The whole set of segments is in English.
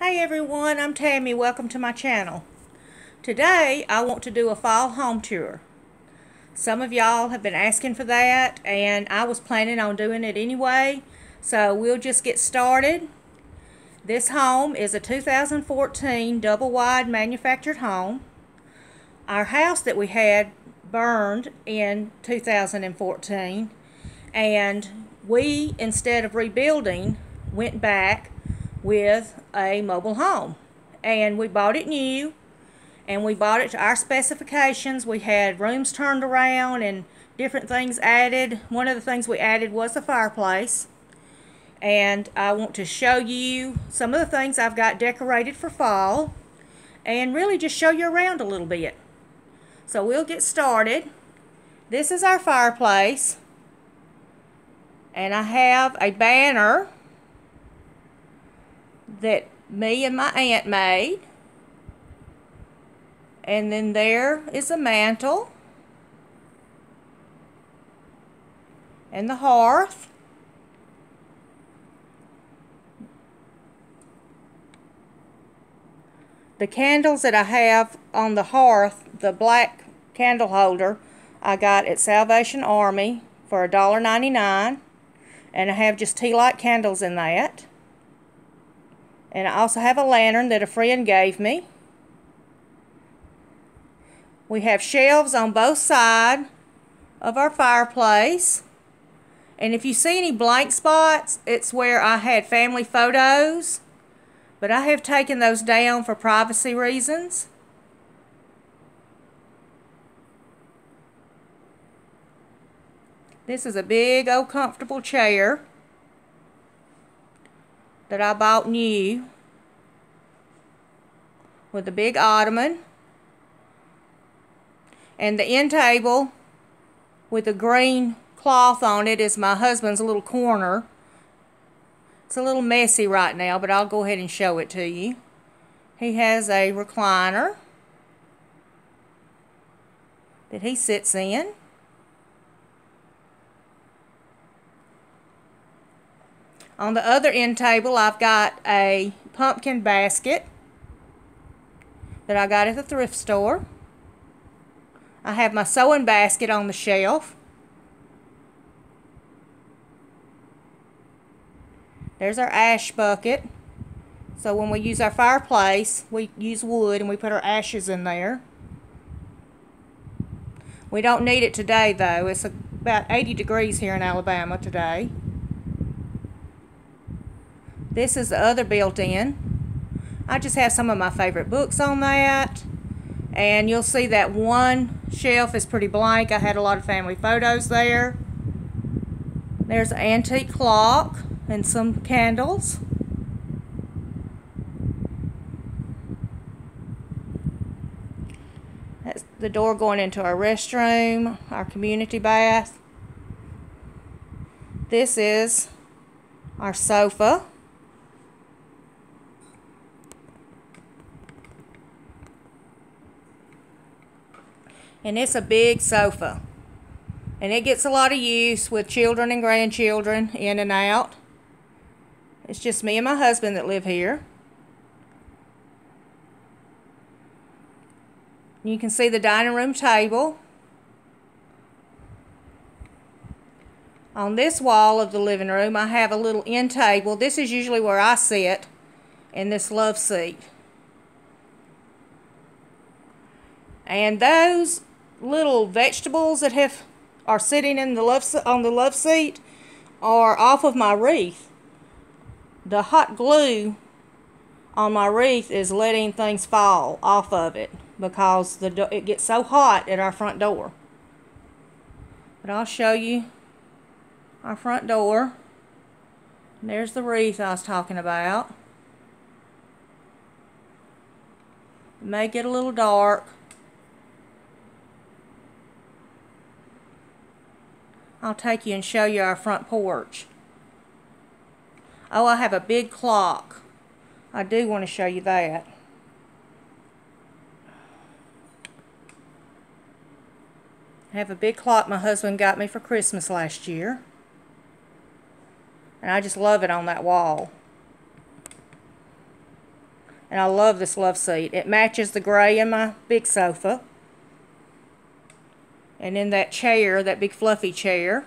Hey everyone, I'm Tammy. Welcome to my channel. Today I want to do a fall home tour. Some of y'all have been asking for that and I was planning on doing it anyway. So we'll just get started. This home is a 2014 double wide manufactured home. Our house that we had burned in 2014 and we instead of rebuilding went back with a mobile home. And we bought it new and we bought it to our specifications. We had rooms turned around and different things added. One of the things we added was a fireplace. And I want to show you some of the things I've got decorated for fall and really just show you around a little bit. So we'll get started. This is our fireplace. And I have a banner that me and my aunt made. And then there is a mantle. And the hearth. The candles that I have on the hearth, the black candle holder, I got at Salvation Army for $1.99. And I have just tea light candles in that. And I also have a lantern that a friend gave me. We have shelves on both sides of our fireplace. And if you see any blank spots, it's where I had family photos. But I have taken those down for privacy reasons. This is a big old comfortable chair that I bought new with a big ottoman and the end table with a green cloth on it is my husband's little corner. It's a little messy right now, but I'll go ahead and show it to you. He has a recliner that he sits in. On the other end table, I've got a pumpkin basket that I got at the thrift store. I have my sewing basket on the shelf. There's our ash bucket. So when we use our fireplace, we use wood and we put our ashes in there. We don't need it today though. It's about 80 degrees here in Alabama today. This is the other built-in. I just have some of my favorite books on that. And you'll see that one shelf is pretty blank. I had a lot of family photos there. There's an antique clock and some candles. That's the door going into our restroom, our community bath. This is our sofa. And it's a big sofa. And it gets a lot of use with children and grandchildren in and out. It's just me and my husband that live here. You can see the dining room table. On this wall of the living room I have a little end table. This is usually where I sit in this love seat. And those little vegetables that have are sitting in the love on the love seat are off of my wreath. The hot glue on my wreath is letting things fall off of it because the it gets so hot at our front door. But I'll show you our front door. There's the wreath I was talking about. It may get a little dark. I'll take you and show you our front porch. Oh, I have a big clock. I do want to show you that. I have a big clock my husband got me for Christmas last year. And I just love it on that wall. And I love this love seat. It matches the gray in my big sofa. And in that chair, that big fluffy chair,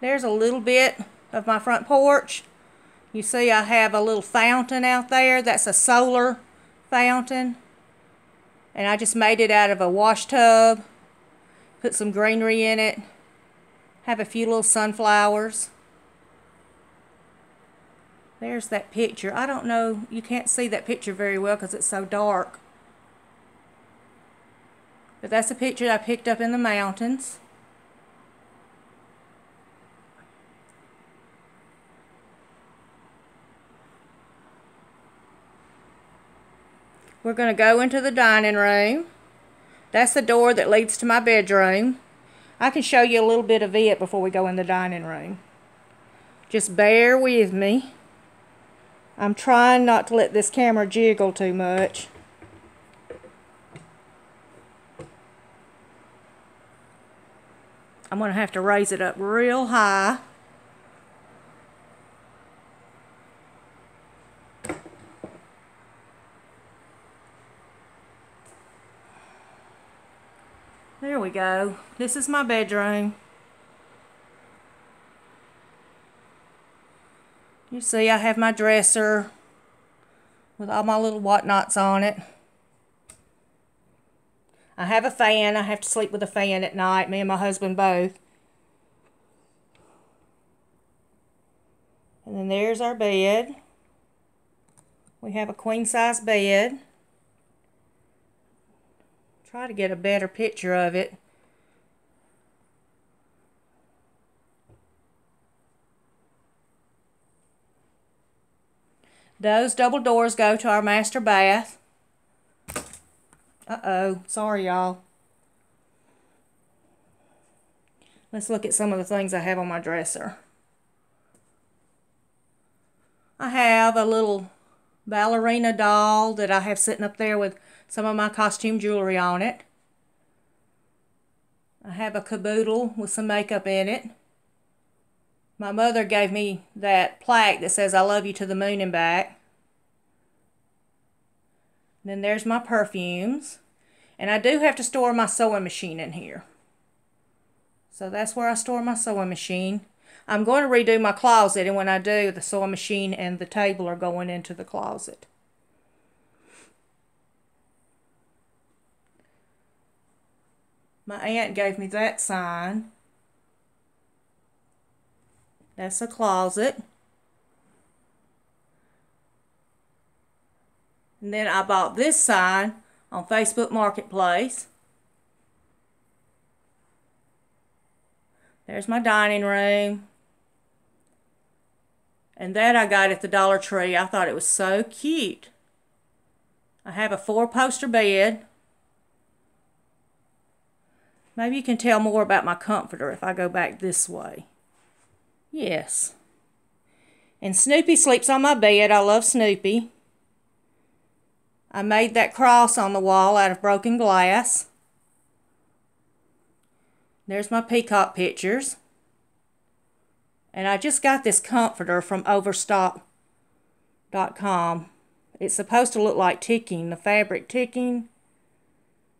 there's a little bit of my front porch. You see I have a little fountain out there. That's a solar fountain. And I just made it out of a wash tub. Put some greenery in it. Have a few little sunflowers. There's that picture. I don't know. You can't see that picture very well because it's so dark. But that's a picture I picked up in the mountains. We're going to go into the dining room. That's the door that leads to my bedroom. I can show you a little bit of it before we go in the dining room. Just bear with me. I'm trying not to let this camera jiggle too much. I'm going to have to raise it up real high. There we go. This is my bedroom. You see I have my dresser with all my little whatnots on it. I have a fan. I have to sleep with a fan at night, me and my husband both. And then there's our bed. We have a queen size bed. Try to get a better picture of it. Those double doors go to our master bath. Uh-oh. Sorry, y'all. Let's look at some of the things I have on my dresser. I have a little ballerina doll that I have sitting up there with some of my costume jewelry on it. I have a caboodle with some makeup in it. My mother gave me that plaque that says I love you to the moon and back. Then there's my perfumes. And I do have to store my sewing machine in here. So that's where I store my sewing machine. I'm going to redo my closet and when I do, the sewing machine and the table are going into the closet. My aunt gave me that sign. That's a closet. And then I bought this sign on Facebook Marketplace. There's my dining room. And that I got at the Dollar Tree. I thought it was so cute. I have a four poster bed. Maybe you can tell more about my comforter if I go back this way. Yes. And Snoopy sleeps on my bed. I love Snoopy. I made that cross on the wall out of broken glass. There's my peacock pictures. And I just got this comforter from Overstock.com. It's supposed to look like ticking, the fabric ticking.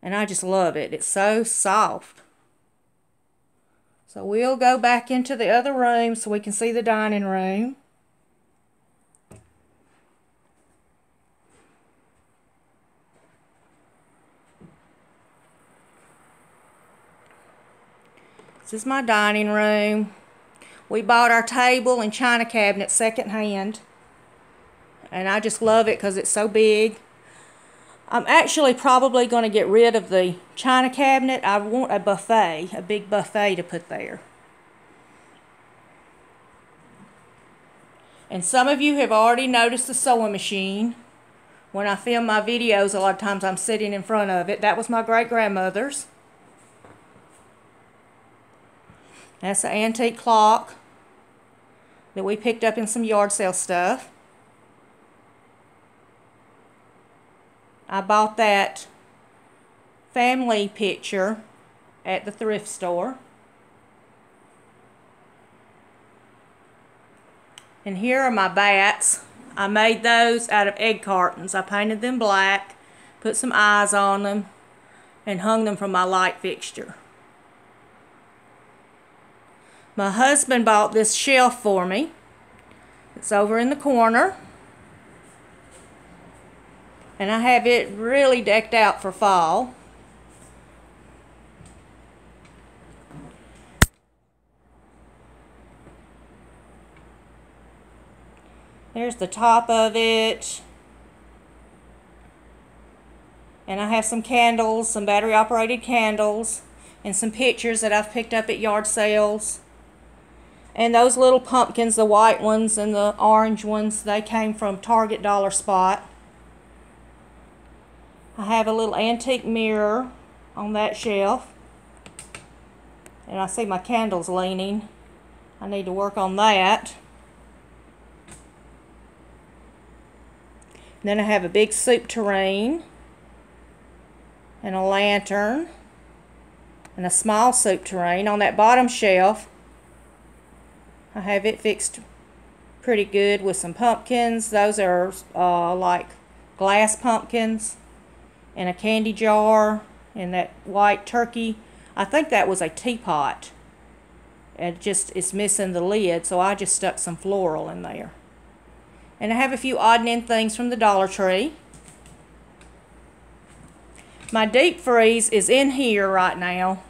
And I just love it. It's so soft. So we'll go back into the other room so we can see the dining room. This is my dining room. We bought our table and china cabinet secondhand. And I just love it because it's so big. I'm actually probably going to get rid of the china cabinet. I want a buffet, a big buffet to put there. And some of you have already noticed the sewing machine. When I film my videos, a lot of times I'm sitting in front of it. That was my great-grandmother's. That's an antique clock that we picked up in some yard sale stuff. I bought that family picture at the thrift store. And here are my bats. I made those out of egg cartons. I painted them black, put some eyes on them, and hung them from my light fixture. My husband bought this shelf for me. It's over in the corner. And I have it really decked out for fall. There's the top of it. And I have some candles, some battery operated candles, and some pictures that I've picked up at yard sales. And those little pumpkins, the white ones and the orange ones, they came from Target Dollar Spot. I have a little antique mirror on that shelf. And I see my candles leaning. I need to work on that. then I have a big soup tureen and a lantern and a small soup tureen. On that bottom shelf, I have it fixed pretty good with some pumpkins. Those are uh, like glass pumpkins and a candy jar and that white turkey. I think that was a teapot. It just is missing the lid, so I just stuck some floral in there. And I have a few odd and end things from the Dollar Tree. My deep freeze is in here right now.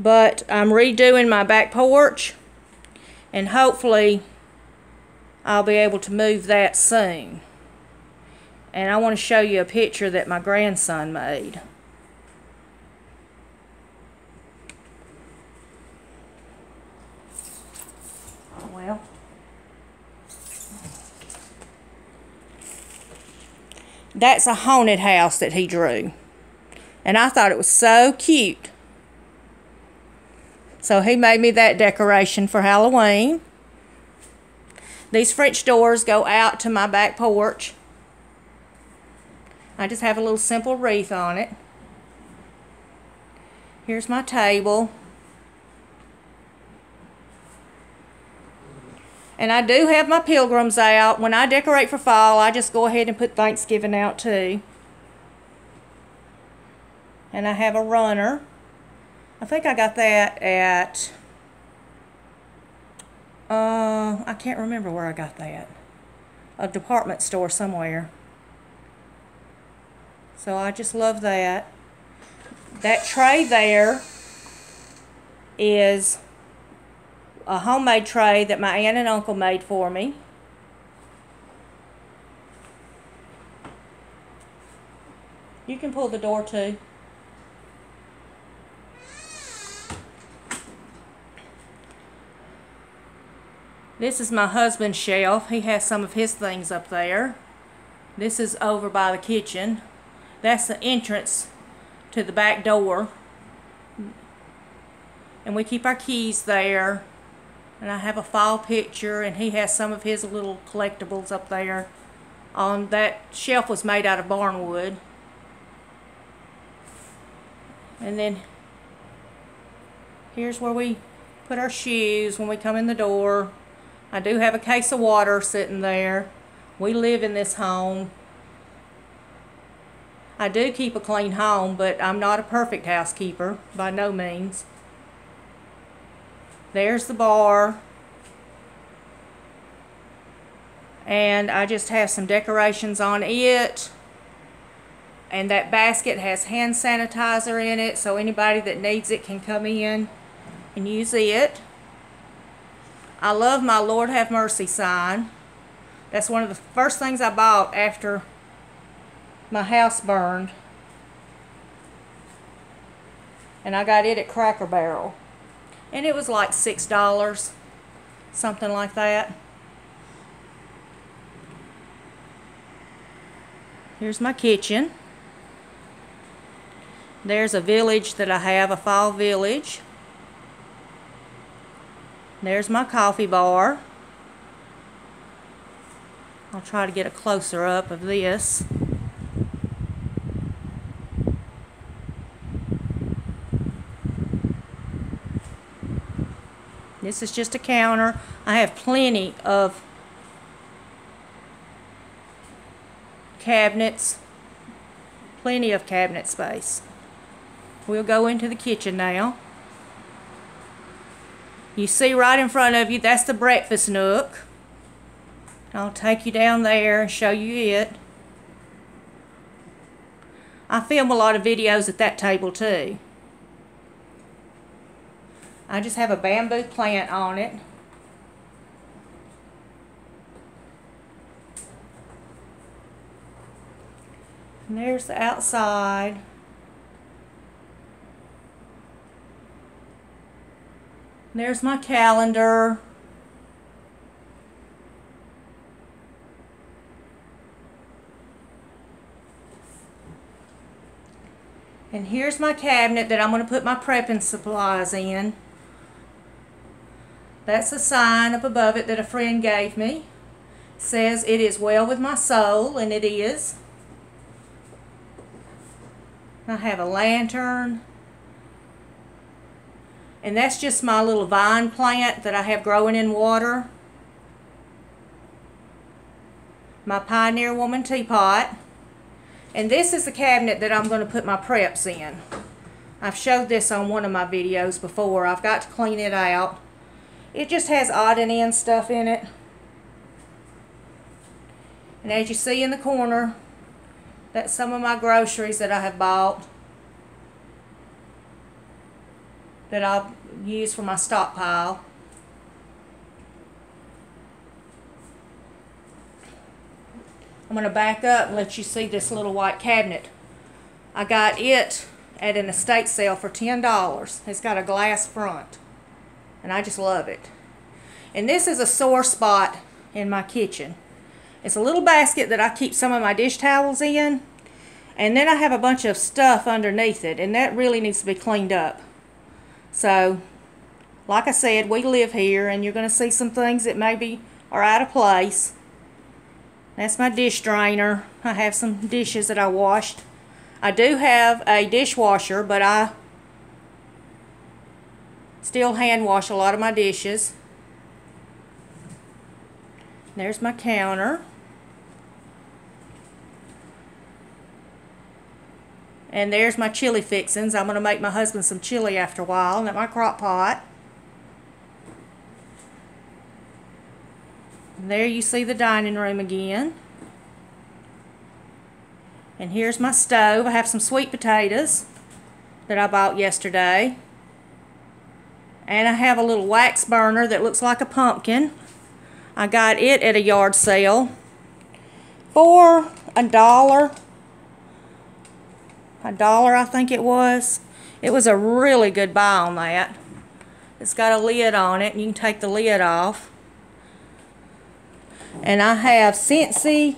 But I'm redoing my back porch. And hopefully I'll be able to move that soon. And I want to show you a picture that my grandson made. Well, That's a haunted house that he drew. And I thought it was so cute. So he made me that decoration for Halloween. These French doors go out to my back porch. I just have a little simple wreath on it. Here's my table. And I do have my pilgrims out. When I decorate for fall, I just go ahead and put Thanksgiving out too. And I have a runner. I think I got that at, uh, I can't remember where I got that. A department store somewhere. So I just love that. That tray there is a homemade tray that my aunt and uncle made for me. You can pull the door too. This is my husband's shelf. He has some of his things up there. This is over by the kitchen. That's the entrance to the back door. And we keep our keys there and I have a file picture and he has some of his little collectibles up there on that shelf was made out of barnwood and then here's where we put our shoes when we come in the door I do have a case of water sitting there we live in this home I do keep a clean home but I'm not a perfect housekeeper by no means there's the bar. And I just have some decorations on it. And that basket has hand sanitizer in it, so anybody that needs it can come in and use it. I love my Lord Have Mercy sign. That's one of the first things I bought after my house burned. And I got it at Cracker Barrel and it was like six dollars something like that here's my kitchen there's a village that I have a fall village there's my coffee bar. I'll try to get a closer up of this. This is just a counter. I have plenty of cabinets, plenty of cabinet space. We'll go into the kitchen now. You see right in front of you, that's the breakfast nook. I'll take you down there and show you it. I film a lot of videos at that table too. I just have a bamboo plant on it. And there's the outside. There's my calendar. And here's my cabinet that I'm going to put my prepping supplies in. That's a sign up above it that a friend gave me. It says it is well with my soul, and it is. I have a lantern. And that's just my little vine plant that I have growing in water. My Pioneer Woman teapot. And this is the cabinet that I'm going to put my preps in. I've showed this on one of my videos before. I've got to clean it out. It just has odd and end stuff in it. And as you see in the corner, that's some of my groceries that I have bought. That I'll use for my stockpile. I'm going to back up and let you see this little white cabinet. I got it at an estate sale for $10. It's got a glass front. And I just love it. And this is a sore spot in my kitchen. It's a little basket that I keep some of my dish towels in. And then I have a bunch of stuff underneath it. And that really needs to be cleaned up. So, like I said, we live here. And you're going to see some things that maybe are out of place. That's my dish drainer. I have some dishes that I washed. I do have a dishwasher, but I still hand wash a lot of my dishes. There's my counter. And there's my chili fixings. I'm going to make my husband some chili after a while. And at my crock pot. And there you see the dining room again. And here's my stove. I have some sweet potatoes that I bought yesterday. And I have a little wax burner that looks like a pumpkin. I got it at a yard sale for a dollar. A dollar, I think it was. It was a really good buy on that. It's got a lid on it, and you can take the lid off. And I have Scentsy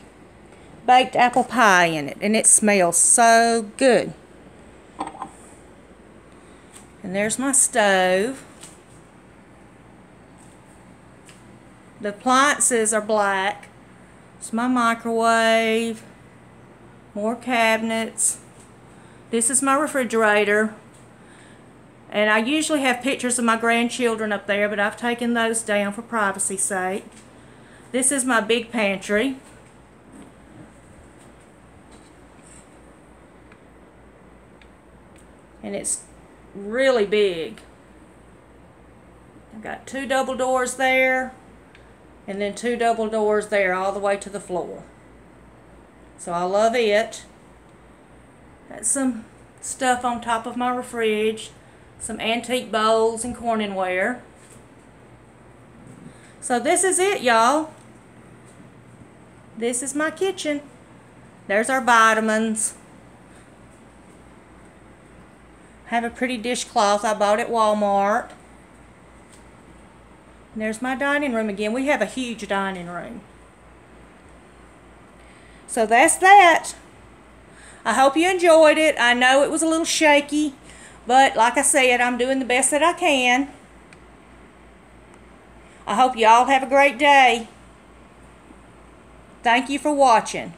baked apple pie in it, and it smells so good. And there's my stove. The appliances are black. It's my microwave. More cabinets. This is my refrigerator. And I usually have pictures of my grandchildren up there, but I've taken those down for privacy's sake. This is my big pantry. And it's really big. I've got two double doors there and then two double doors there all the way to the floor. So I love it. Some stuff on top of my fridge, some antique bowls and Corningware. So this is it, y'all. This is my kitchen. There's our vitamins. I have a pretty dishcloth I bought at Walmart. And there's my dining room again. We have a huge dining room. So that's that. I hope you enjoyed it. I know it was a little shaky, but like I said, I'm doing the best that I can. I hope you all have a great day. Thank you for watching.